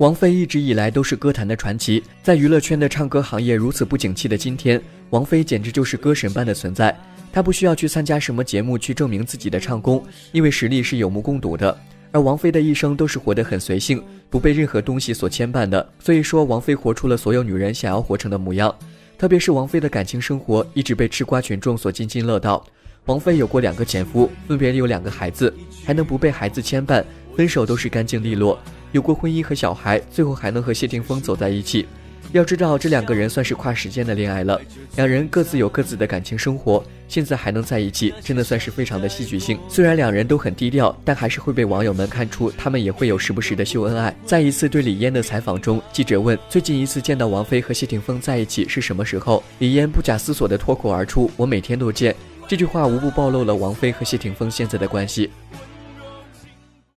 王菲一直以来都是歌坛的传奇，在娱乐圈的唱歌行业如此不景气的今天，王菲简直就是歌神般的存在。她不需要去参加什么节目去证明自己的唱功，因为实力是有目共睹的。而王菲的一生都是活得很随性，不被任何东西所牵绊的。所以说，王菲活出了所有女人想要活成的模样。特别是王菲的感情生活一直被吃瓜群众所津津乐道。王菲有过两个前夫，分别有两个孩子，还能不被孩子牵绊，分手都是干净利落。有过婚姻和小孩，最后还能和谢霆锋走在一起。要知道，这两个人算是跨时间的恋爱了，两人各自有各自的感情生活，现在还能在一起，真的算是非常的戏剧性。虽然两人都很低调，但还是会被网友们看出他们也会有时不时的秀恩爱。在一次对李嫣的采访中，记者问最近一次见到王菲和谢霆锋在一起是什么时候，李嫣不假思索地脱口而出：“我每天都见。”这句话无不暴露了王菲和谢霆锋现在的关系。